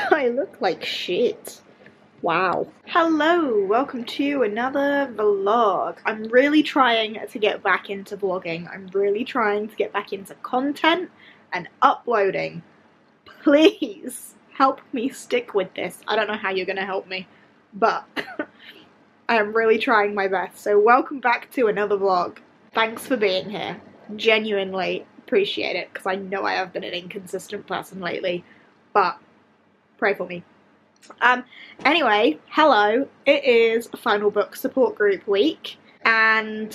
I look like shit. Wow. Hello, welcome to another vlog. I'm really trying to get back into vlogging. I'm really trying to get back into content and uploading. Please help me stick with this. I don't know how you're going to help me, but I'm really trying my best. So welcome back to another vlog. Thanks for being here. Genuinely appreciate it because I know I have been an inconsistent person lately, but pray for me. Um, anyway, hello. It is Final Book Support Group week, and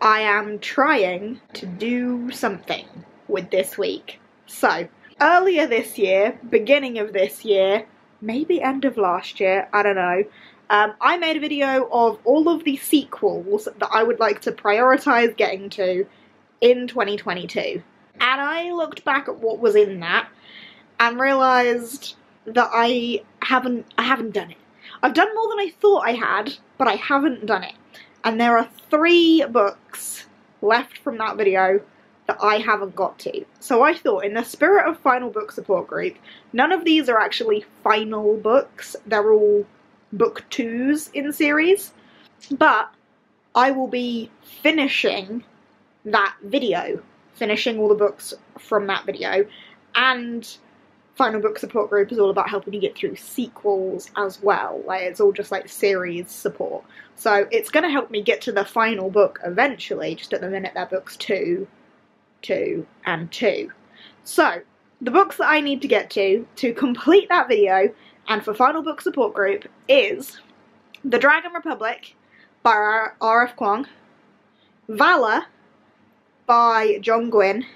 I am trying to do something with this week. So, earlier this year, beginning of this year, maybe end of last year, I don't know, um, I made a video of all of the sequels that I would like to prioritise getting to in 2022. And I looked back at what was in that and realised that I haven't I haven't done it. I've done more than I thought I had, but I haven't done it. And there are three books left from that video that I haven't got to. So I thought, in the spirit of Final Book Support Group, none of these are actually final books. They're all book twos in series. But I will be finishing that video, finishing all the books from that video, and Final Book Support Group is all about helping you get through sequels as well. Like it's all just like series support. So it's going to help me get to the final book eventually. Just at the minute, they're books two, two, and two. So the books that I need to get to to complete that video and for Final Book Support Group is The Dragon Republic by R.F. Kuang, Valor by John Gwynne,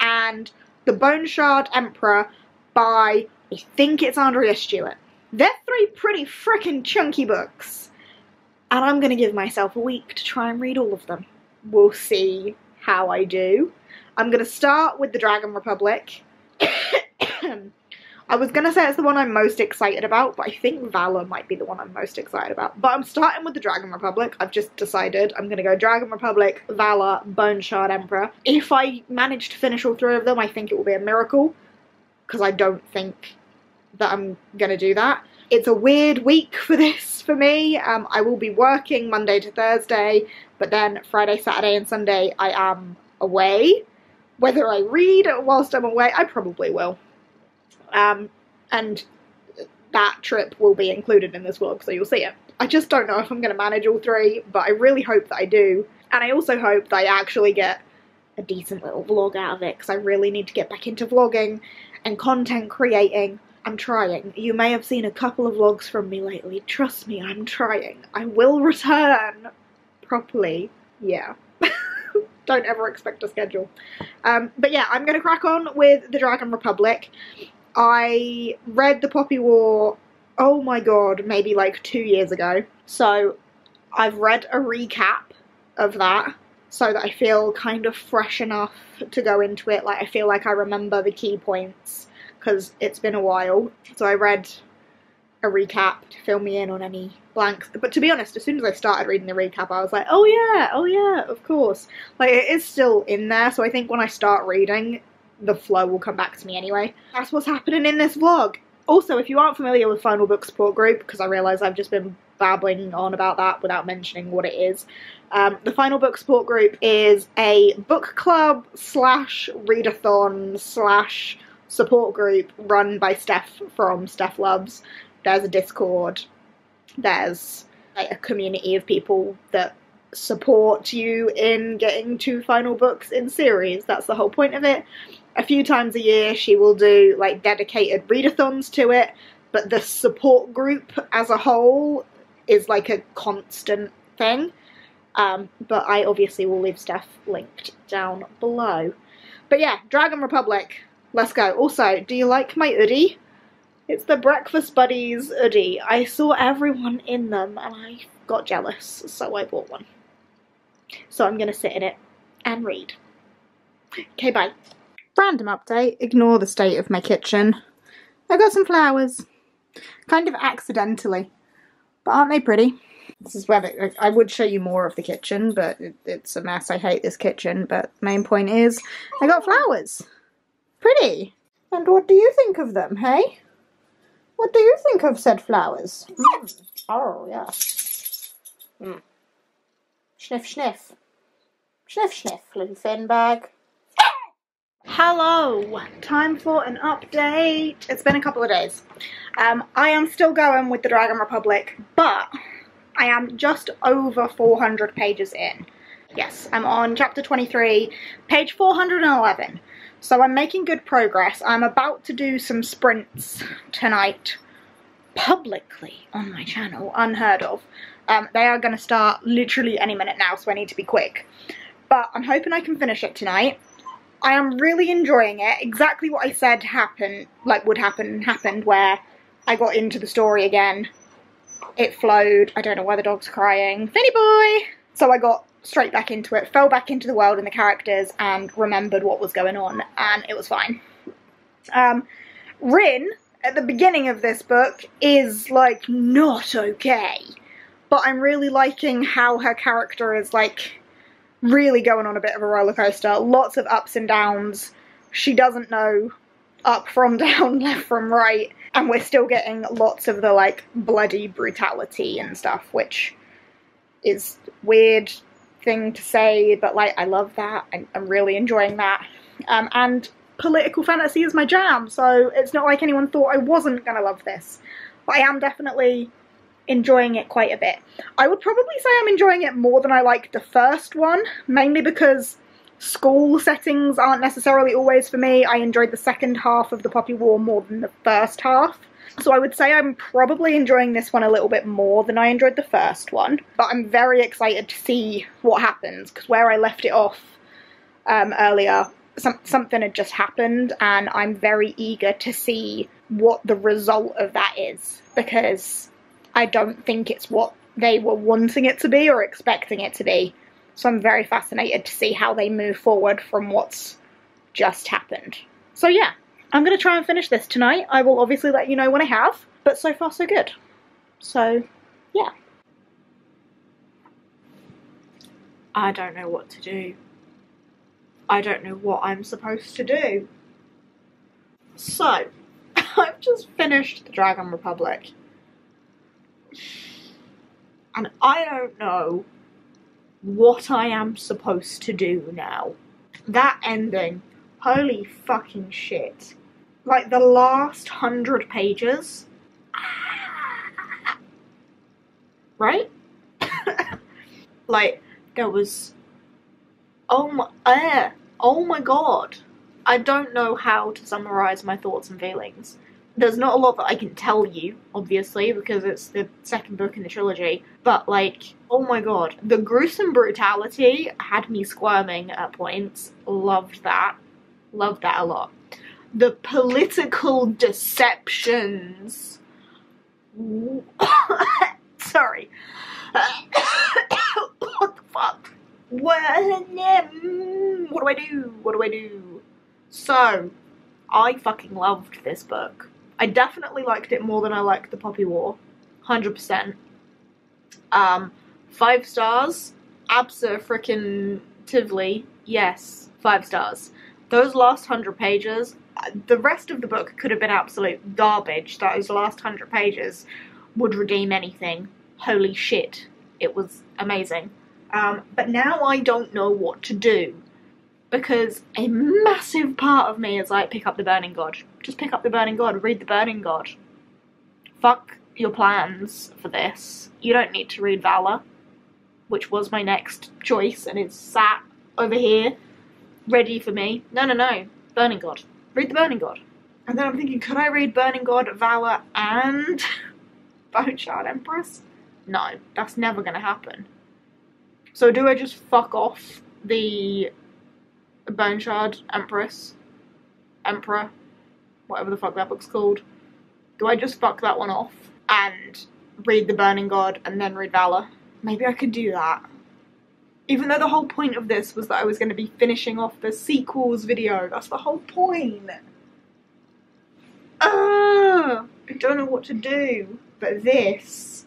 and The Bone Shard Emperor by, I think it's Andrea Stewart. They're three pretty freaking chunky books. And I'm to give myself a week to try and read all of them. We'll see how I do. I'm to start with The Dragon Republic. I was to say it's the one I'm most excited about, but I think Valor might be the one I'm most excited about. But I'm starting with the Dragon Republic. I've just decided I'm to go Dragon Republic, Valor, Bone Shard Emperor. If I manage to finish all three of them, I think it will be a miracle because I don't think that I'm going to do that. It's a weird week for this for me. Um, I will be working Monday to Thursday, but then Friday, Saturday, and Sunday I am away. Whether I read whilst I'm away, I probably will. Um, and that trip will be included in this vlog, so you'll see it. I just don't know if I'm going to manage all three, but I really hope that I do. And I also hope that I actually get a decent little vlog out of it, because I really need to get back into vlogging and content creating. I'm trying. You may have seen a couple of vlogs from me lately. Trust me, I'm trying. I will return properly. Yeah. Don't ever expect a schedule. Um, but yeah, I'm going to crack on with the Dragon Republic. I read The Poppy War, oh my god, maybe like two years ago. So I've read a recap of that so that I feel kind of fresh enough to go into it. Like I feel like I remember the key points because it's been a while. So I read a recap to fill me in on any blanks. But to be honest, as soon as I started reading the recap, I was like, oh yeah, oh yeah, of course. Like it is still in there, so I think when I start reading, the flow will come back to me anyway. That's what's happening in this vlog. Also, if you aren't familiar with Final Book Support Group, because I realise I've just been babbling on about that without mentioning what it is, um, the Final Book Support Group is a book club slash readathon slash support group run by Steph from Steph Loves. There's a Discord. There's like a community of people that support you in getting to final books in series. That's the whole point of it. A few times a year she will do like dedicated readathons to it, but the support group as a whole is like a constant thing. Um, but I obviously will leave stuff linked down below. But yeah, Dragon Republic, let's go. Also, do you like my hoodie? It's the Breakfast Buddies hoodie. I saw everyone in them and I got jealous, so I bought one. So I'm going to sit in it and read. Okay, bye. Random update. Ignore the state of my kitchen. I got some flowers. Kind of accidentally. But aren't they pretty? This is where the, I would show you more of the kitchen, but it, it's a mess. I hate this kitchen. But main point is, I got flowers. Pretty. And what do you think of them, hey? What do you think of said flowers? Mm. Oh, yes. Mm. Sniff, sniff. Sniff, sniff, little fin bag. Hello! Time for an update. It's been a couple of days. Um, I am still going with the Dragon Republic, but I am just over 400 pages in. Yes, I'm on chapter 23, page 411. So I'm making good progress. I'm about to do some sprints tonight publicly on my channel, unheard of. Um, they are going to start literally any minute now, so I need to be quick. But I'm hoping I can finish it tonight. I am really enjoying it. Exactly what I said happened, like would happen, happened where I got into the story again. It flowed. I don't know why the dog's crying. Finny boy! So I got straight back into it, fell back into the world and the characters, and remembered what was going on, and it was fine. Um, Rin, at the beginning of this book, is, like, not okay. But I'm really liking how her character is, like, really going on a bit of a roller coaster. Lots of ups and downs. She doesn't know up from down, left from right, and we're still getting lots of the, like, bloody brutality and stuff, which is weird thing to say, but like I love that. I'm, I'm really enjoying that. Um, and political fantasy is my jam, so it's not like anyone thought I wasn't gonna love this. But I am definitely enjoying it quite a bit. I would probably say I'm enjoying it more than I liked the first one, mainly because school settings aren't necessarily always for me. I enjoyed the second half of the Poppy War more than the first half. So I would say I'm probably enjoying this one a little bit more than I enjoyed the first one, but I'm very excited to see what happens because where I left it off um, earlier, some, something had just happened, and I'm very eager to see what the result of that is because I don't think it's what they were wanting it to be or expecting it to be. So I'm very fascinated to see how they move forward from what's just happened. So yeah, I'm going to try and finish this tonight. I will obviously let you know when I have, but so far so good. So, yeah. I don't know what to do. I don't know what I'm supposed to do. So, I've just finished the Dragon Republic. And I don't know what I am supposed to do now. That ending, holy fucking shit like the last hundred pages. Right? like there was oh my uh, oh my god. I don't know how to summarize my thoughts and feelings. There's not a lot that I can tell you, obviously, because it's the second book in the trilogy. But like, oh my god, the gruesome brutality had me squirming at points. Loved that. Loved that a lot the political deceptions. Sorry. what the fuck? What, mm, what do I do? What do I do? So, I fucking loved this book. I definitely liked it more than I liked The Poppy War. 100%. Um, five stars. Abso-freaking-tively. Yes, five stars. Those last hundred pages the rest of the book could have been absolute garbage. Those last hundred pages would redeem anything. Holy shit, it was amazing. Um, but now I don't know what to do because a massive part of me is like, pick up the Burning God. Just pick up the Burning God, read the Burning God. Fuck your plans for this. You don't need to read Valor, which was my next choice, and it's sat over here, ready for me. No, no, no. Burning God read the Burning God. And then I'm thinking, could I read Burning God, Valor, and Bone Shard Empress? No, that's never going to happen. So do I just fuck off the Bone Shard Empress, Emperor, whatever the fuck that book's called? Do I just fuck that one off and read the Burning God and then read Valor? Maybe I could do that. Even though the whole point of this was that I was going to be finishing off the sequels video. That's the whole point. Ah, I don't know what to do. But this,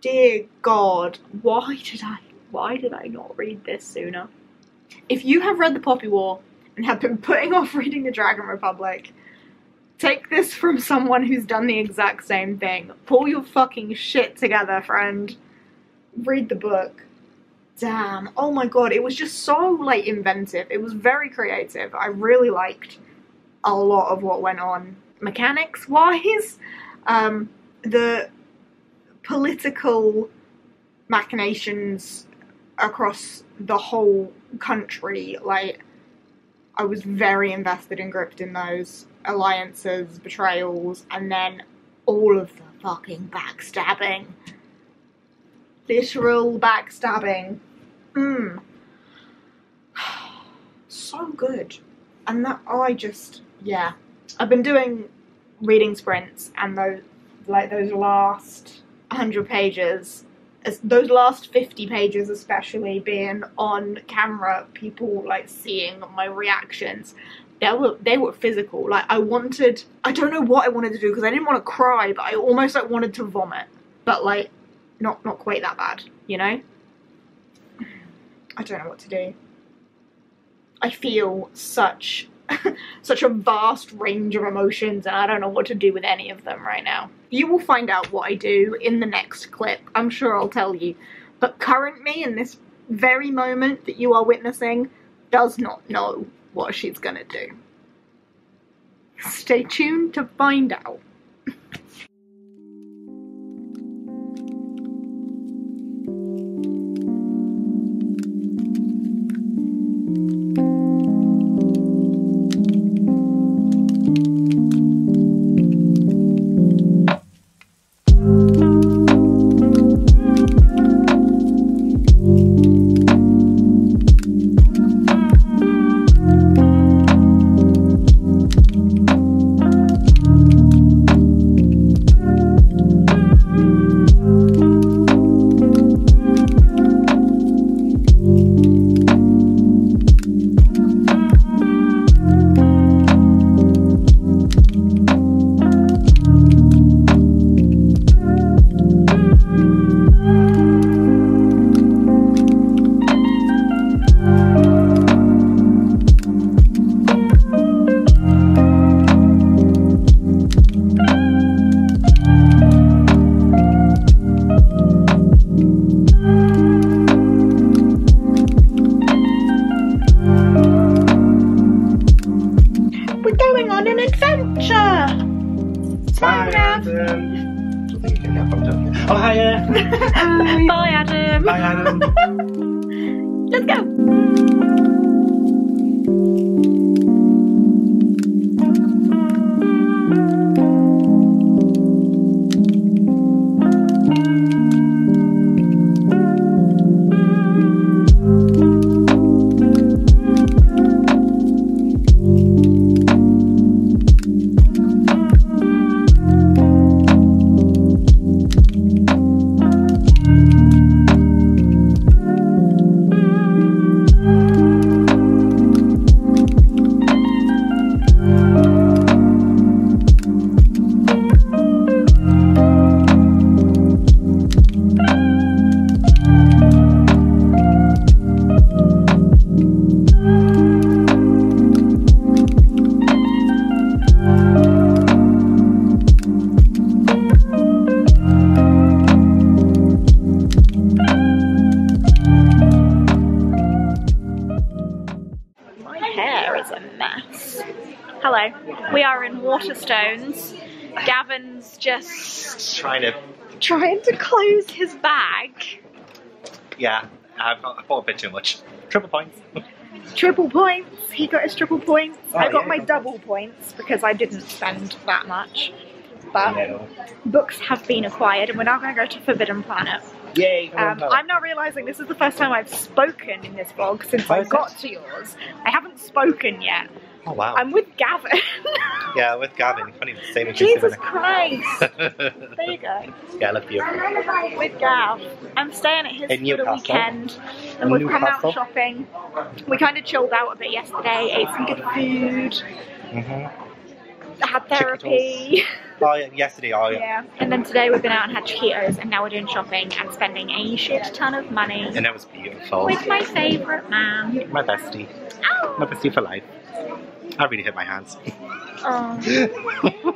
dear God, why did I, why did I not read this sooner? If you have read the Poppy War and have been putting off reading the Dragon Republic, Take this from someone who's done the exact same thing. Pull your fucking shit together, friend. Read the book. Damn. Oh my god, it was just so like inventive. It was very creative. I really liked a lot of what went on mechanics wise. Um, the political machinations across the whole country, like I was very invested and gripped in those alliances, betrayals, and then all of the fucking backstabbing. Literal backstabbing. Mmm. so good. And that I just yeah. I've been doing reading sprints and those like those last 100 pages those last 50 pages especially being on camera people like seeing my reactions they were they were physical. Like i wanted i don't know what i wanted to do because i didn't want to cry but i almost like wanted to vomit. But like not not quite that bad you know? I don't know what to do. I feel such such a vast range of emotions and I don't know what to do with any of them right now. You will find out what I do in the next clip. I'm sure I'll tell you. But current me in this very moment that you are witnessing does not know what she's gonna do. Stay tuned to find out. Bye, Adam. Bye, Adam. Trying to close his bag. yeah, I've, got, I bought a bit too much. Triple points. Triple points. He got his triple points. Oh, I got yeah, my double points because I didn't spend that much. But No. books have been acquired, and we're now going to go to Forbidden Planet. Yay. Um, I'm now realizing this is the first time I've spoken in this vlog since I it? got to yours. I haven't spoken yet. Oh, wow. I'm with Gavin. yeah, with Gavin. You can't even say what Jesus Christ. There you go. Yeah, I love you. With Gav. I'm staying at his In for the weekend. And we've come out shopping. We kind of chilled out a bit yesterday, ate some good food, Mm-hmm. had therapy. Oh, yeah, yesterday, oh, yeah. Yeah. And then today we've been out and had chiquitos, and now we're doing shopping and spending a shit ton of money And that was beautiful. with my favourite man. My bestie. Ow! My bestie for life. I really hurt my hands. Um,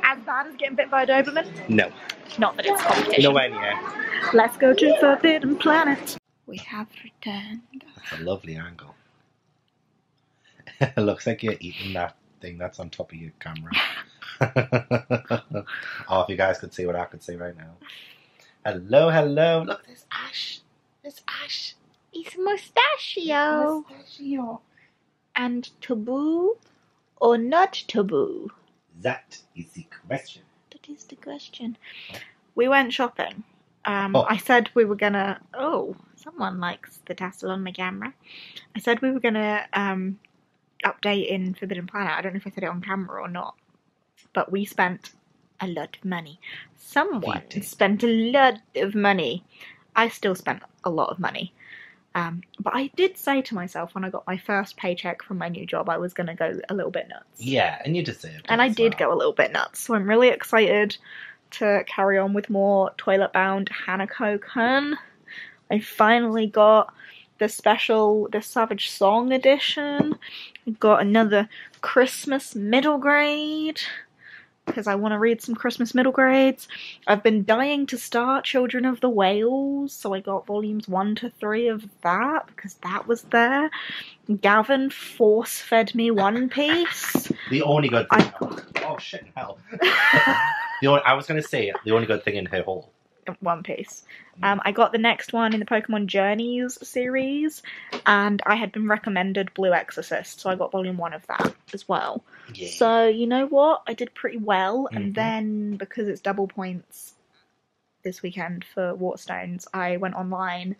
as bad as getting bit by a Doberman? No, Not that it's competition. nowhere near. Let's go to Forbidden Planet. We have returned. That's a lovely angle. it looks like you're eating that thing that's on top of your camera. oh, if you guys could see what I could see right now. Hello, hello. Look, there's Ash. There's Ash. It's mustachio. Mustachio. And taboo or not taboo? That is the question. That is the question. We went shopping. Um, Oh. I said we were gonna. Oh, someone likes the tassel on my camera. I said we were gonna um, update in Forbidden Planet. I don't know if I said it on camera or not, but we spent a lot of money. Someone spent a lot of money. I still spent a lot of money. Um, but I did say to myself when I got my first paycheck from my new job, I was going to go a little bit nuts. Yeah, and you deserved it. And I did well. go a little bit nuts. So I'm really excited to carry on with more toilet bound Hanako Kun. I finally got the special, the Savage Song edition. I got another Christmas middle grade because I want to read some Christmas middle grades. I've been dying to start Children of the Whales, so I got volumes one to three of that because that was there. Gavin force fed me One Piece. The only good I thing. Oh shit! Hell. the only, I was gonna say the only good thing in her haul. One Piece. Um, I got the next one in the Pokemon Journeys series, and I had been recommended Blue Exorcist, so I got volume one of that as well. Yeah. So you know what? I did pretty well, and then because it's double points this weekend for Waterstones, I went online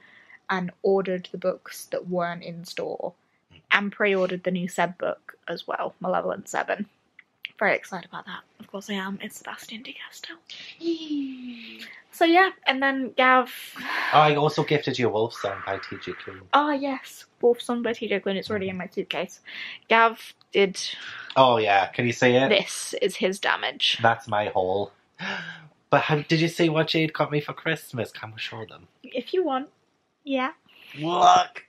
and ordered the books that weren't in store, and pre-ordered the new Seb book as well, Malevolent Seven. Very excited about that. Of course, I am. It's Sebastien De Castell. So yeah, and then Gav. I also gifted you a wolf song by T.J. Klune. Ah yes, Wolf Song by TJ Klune. It's already in my suitcase. Gav did Oh yeah, can you see it? this. Is his damage. That's my haul. But how, did you see what Jade got me for Christmas? Can we show them? If you want, yeah. Look,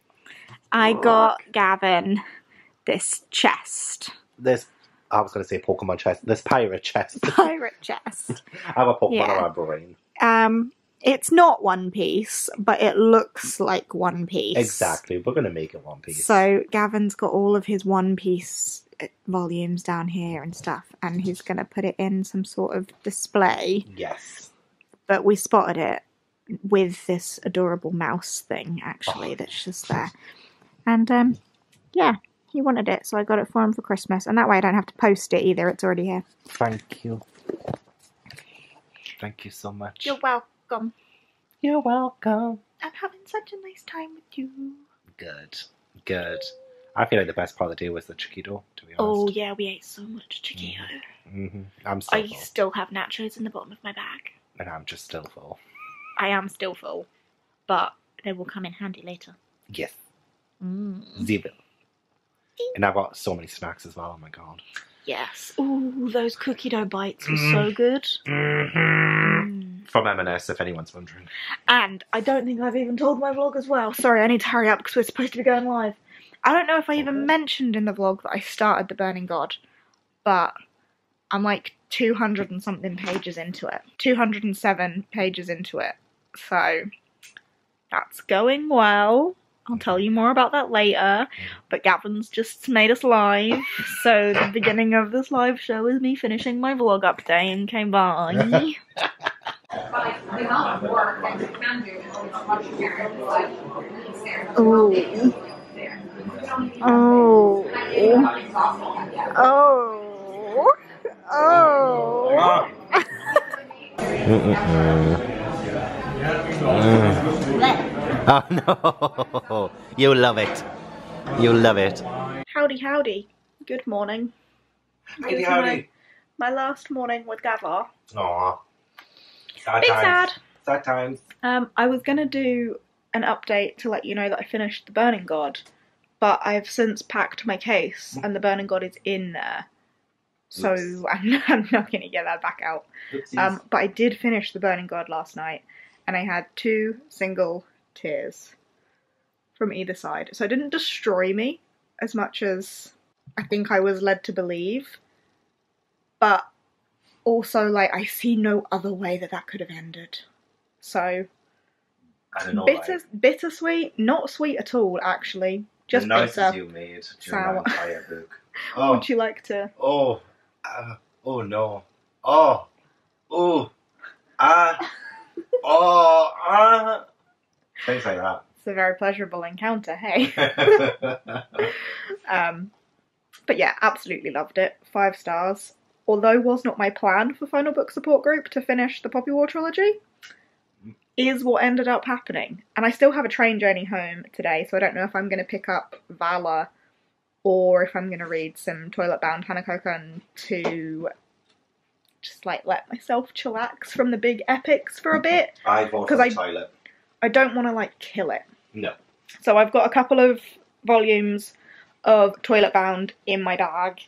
I got Gavin this chest, this. I was going to say Pokemon chest. This pirate chest. pirate chest. I have a Pokemon Yeah. on my brain. Um, it's not One Piece, but it looks like One Piece. Exactly. We're going to make it One Piece. So Gavin's got all of his One Piece uh, volumes down here and stuff, and he's gonna put it in some sort of display. yes. But we spotted it with this adorable mouse thing, actually, Oh. that's just there. And um, yeah, he wanted it, so I got it for him for Christmas, and that way I don't have to post it either. It's already here. Thank you. Thank you so much. You're welcome. You're welcome. I'm having such a nice time with you. Good. Good. I feel like the best part of the day was the chiquito, to be honest. Oh yeah, we ate so much chiquito. hmm I'm still I full. still have nachos in the bottom of my bag. And I'm just still full. I am still full, but they will come in handy later. Yes. Mm. They will. And I got so many snacks as well, oh my god. Yes. Ooh, those cookie dough bites were Mm. so good. Mm-hmm. Mm. From M&S, if anyone's wondering. And I don't think I've even told my vlog as well. Sorry, I need to hurry up because we're supposed to be going live. I don't know if I even mentioned in the vlog that I started the Burning God, but I'm like 200 and something pages into it. 207 pages into it. So that's going well. I'll tell you more about that later. But Gavin's just made us live, so the beginning of this live show is me finishing my vlog update. Okay, bye. But the amount of work that you can do is much bigger. It's like, it's there. Ooh. There. Oh. I'm exhausted. Yeah. Oh. No! You'll love it. You'll love it. Howdy, howdy. Good morning. Howdy, It's howdy. My, my last morning with Gavar. Aw. Sad Big times. sad. Sad times. Um, I was gonna do an update to let you know that I finished the Burning God, but I've since packed my case and the Burning God is in there. So I'm, I'm not gonna get that back out. Um, but I did finish the Burning God last night, and I had two single tears from either side. So it didn't destroy me as much as I think I was led to believe. But also, like, I see no other way that that could have ended. So, know. bitter, like, bittersweet, not sweet at all, actually. Just the bitter. you made Sour. Oh, Would you like to? oh, uh, oh no, oh, oh, ah, oh, ah, things like It's a very pleasurable encounter, hey? Um, but yeah, absolutely loved it. Five stars. Although was not my plan for Final Book Support Group to finish the Poppy War trilogy, is what ended up happening. And I still have a train journey home today, so I don't know if I'm going to pick up Valor or if I'm going to read some Toilet Bound Hanako-kun to just like let myself chillax from the big epics for a bit. I vote for I- toilet. I don't want to like kill it. No. So I've got a couple of volumes of Toilet Bound in my bag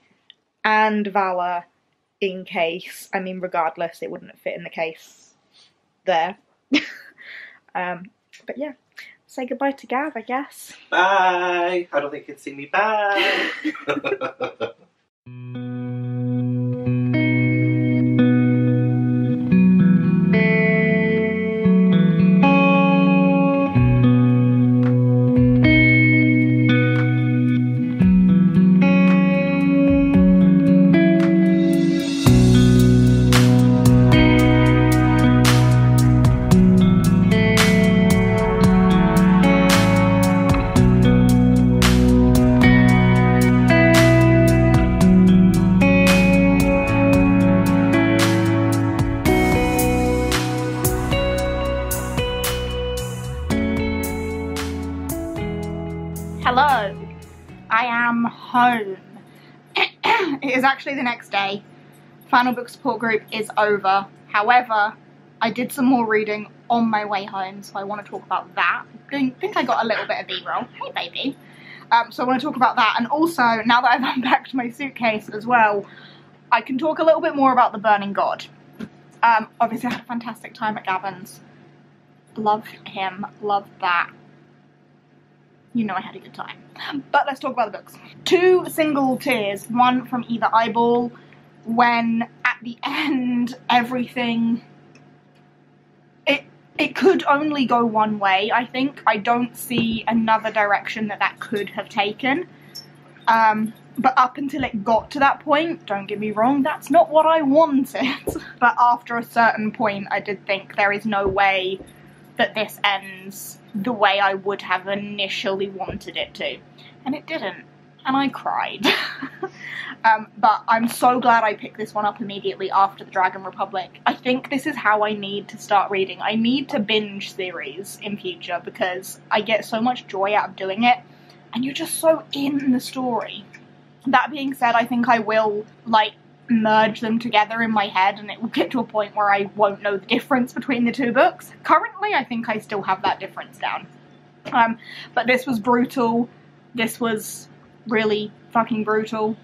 and Valor in case. I mean, regardless, it wouldn't fit in the case there. um, but yeah, say goodbye to Gav, I guess. Bye. I don't think you'd see me. Bye. it is actually the next day. Final book support group is over. However, I did some more reading on my way home, so I want to talk about that. I think I got a little bit of B-roll. Hey, baby. Um, so I want to talk about that, and also now that I've unpacked my suitcase as well, I can talk a little bit more about the Burning God. Um, obviously, I had a fantastic time at Gavin's. Loved him. Loved that you know I had a good time. But let's talk about the books. Two single tears, one from either eyeball, when at the end everything it it could only go one way. I think I don't see another direction that that could have taken. Um, but up until it got to that point, don't get me wrong, that's not what I wanted. but after a certain point, I did think there is no way that this ends the way I would have initially wanted it to. And it didn't. And I cried. um, but I'm so glad I picked this one up immediately after the Dragon Republic. I think this is how I need to start reading. I need to binge series in future because I get so much joy out of doing it. And you're just so in the story. That being said, I think I will like merge them together in my head and it will get to a point where I won't know the difference between the two books. Currently, I think I still have that difference down. Um, but this was brutal. This was really fucking brutal.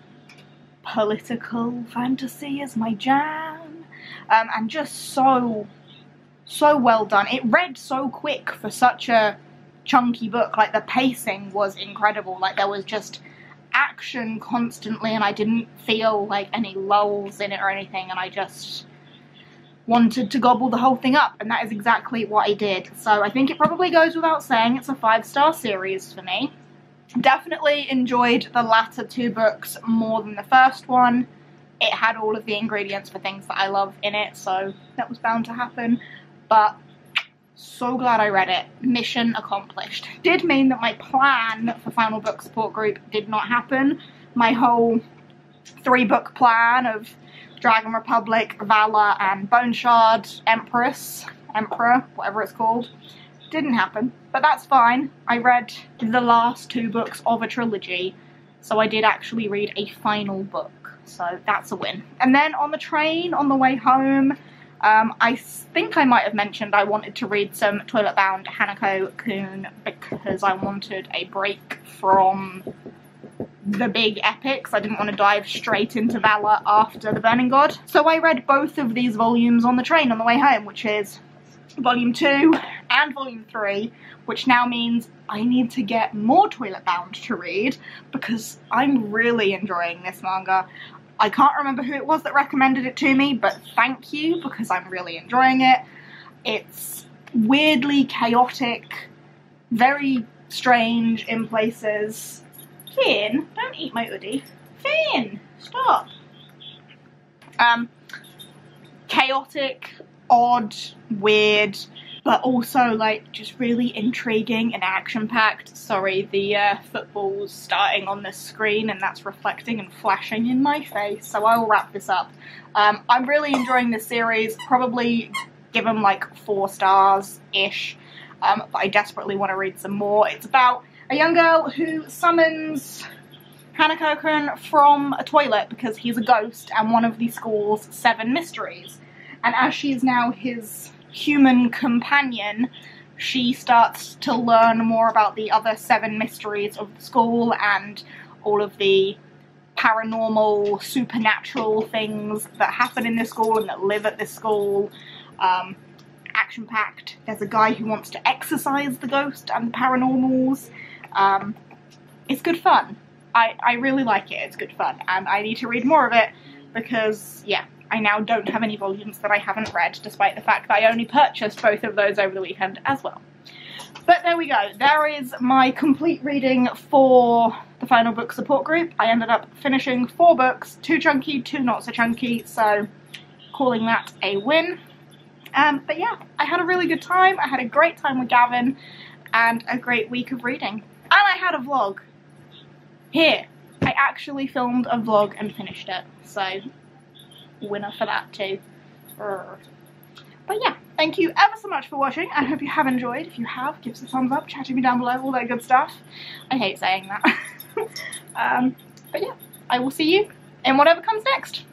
Political fantasy is my jam. Um, and just so, so well done. It read so quick for such a chunky book. Like, the pacing was incredible. Like, there was just action constantly and I didn't feel like any lulls in it or anything and I just wanted to gobble the whole thing up and that is exactly what I did. So I think it probably goes without saying it's a five star series for me. Definitely enjoyed the latter two books more than the first one. It had all of the ingredients for things that I love in it so that was bound to happen but so glad I read it. Mission accomplished. Did mean that my plan for Final Book Support Group did not happen. My whole three book plan of Dragon Republic, Valor, and Bone Shard, Empress, Emperor, whatever it's called, didn't happen. But that's fine. I read the last two books of a trilogy, so I did actually read a final book. So that's a win. And then on the train, on the way home, um, I think I might have mentioned I wanted to read some Toilet Bound Hanako Kun because I wanted a break from the big epics. I didn't want to dive straight into Valor after The Burning God. So I read both of these volumes on the train on the way home, which is volume 2 and volume three, which now means I need to get more Toilet Bound to read because I'm really enjoying this manga. I can't remember who it was that recommended it to me, but thank you because I'm really enjoying it. It's weirdly chaotic, very strange in places. Finn, don't eat my hoodie. Finn, stop. Um, chaotic, odd, weird, but also like just really intriguing and action packed. Sorry, the uh, football's starting on the screen and that's reflecting and flashing in my face, so I will wrap this up. Um, I'm really enjoying this series, probably give them like four stars ish, um, but I desperately want to read some more. It's about a young girl who summons Hanako-kun from a toilet because he's a ghost and one of the school's seven mysteries. And as she is now his human companion, she starts to learn more about the other seven mysteries of the school and all of the paranormal, supernatural things that happen in this school and that live at this school. Um, action packed. There's a guy who wants to exorcise the ghost and the paranormals. Um, it's good fun. I, I really like it. It's good fun. And I need to read more of it because, yeah, I now don't have any volumes that I haven't read, despite the fact that I only purchased both of those over the weekend as well. But there we go. There is my complete reading for the final book support group. I ended up finishing four books, two chunky, two not so chunky, so calling that a win. Um, but yeah, I had a really good time. I had a great time with Gavin and a great week of reading. And I had a vlog. Here, I actually filmed a vlog and finished it, so winner for that too. But yeah, thank you ever so much for watching. I hope you have enjoyed. If you have, give us a thumbs up, chat to me down below, all that good stuff. I hate saying that. um, but yeah, I will see you in whatever comes next.